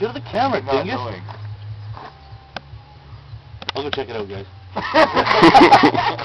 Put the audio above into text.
Go to the camera, dingus. I'll go check it out, guys.